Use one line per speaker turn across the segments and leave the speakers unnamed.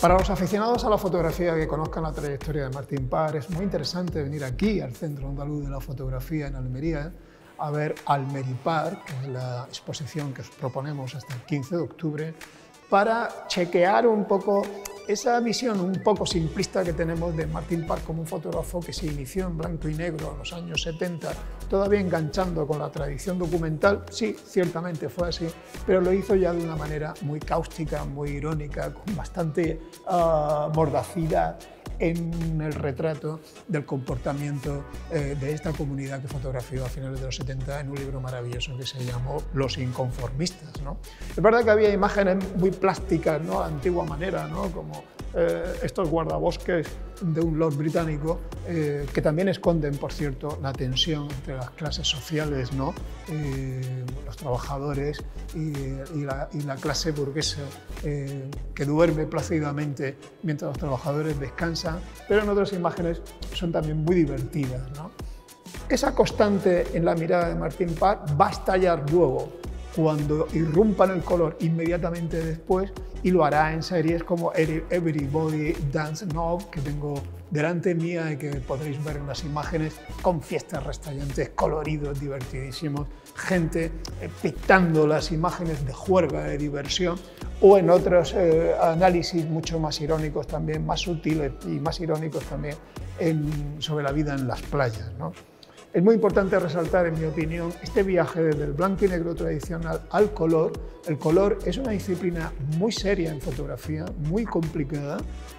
Para los aficionados a la fotografía que conozcan la trayectoria de Martín Parr, es muy interesante venir aquí al Centro Andaluz de la Fotografía en Almería a ver Almeripar, que es la exposición que os proponemos hasta el 15 de octubre, para chequear un poco esa visión un poco simplista que tenemos de Martín Parr como un fotógrafo que se inició en blanco y negro en los años 70, todavía enganchando con la tradición documental, sí, ciertamente fue así, pero lo hizo ya de una manera muy cáustica, muy irónica, con bastante uh, mordacidad en el retrato del comportamiento eh, de esta comunidad que fotografió a finales de los 70 en un libro maravilloso que se llamó Los inconformistas. ¿no? Es verdad que había imágenes muy plásticas, ¿no? antigua manera, ¿no? como eh, estos guardabosques de un lord británico, eh, que también esconden, por cierto, la tensión entre las clases sociales, ¿no? Eh, los trabajadores y, la, clase burguesa que duerme plácidamente mientras los trabajadores descansan, pero en otras imágenes son también muy divertidas. Esa constante en la mirada de Martín Parr va a estallar luego cuando irrumpan el color inmediatamente después y lo hará en series como Everybody Dance Now, que tengo delante mía y que podréis ver en las imágenes, con fiestas restallantes, coloridos, divertidísimos, gente eh, pintando las imágenes de juerga, de diversión, o en otros eh, análisis mucho más irónicos también, más sutiles y más irónicos también sobre la vida en las playas. ¿no? Es muy importante resaltar, en mi opinión, este viaje desde el blanco y negro tradicional al color. El color es una disciplina muy seria en fotografía, muy complicada.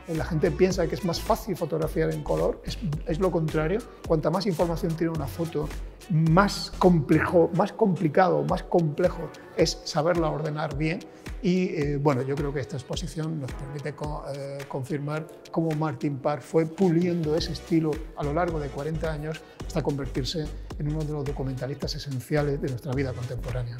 La gente piensa que es más fácil fotografiar en color, es, lo contrario. Cuanta más información tiene una foto, más, complejo, más complicado, más complejo es saberla ordenar bien. Y eh, bueno, yo creo que esta exposición nos permite eh, confirmar cómo Martin Parr fue puliendo ese estilo a lo largo de 40 años hasta convertirse en uno de los documentalistas esenciales de nuestra vida contemporánea.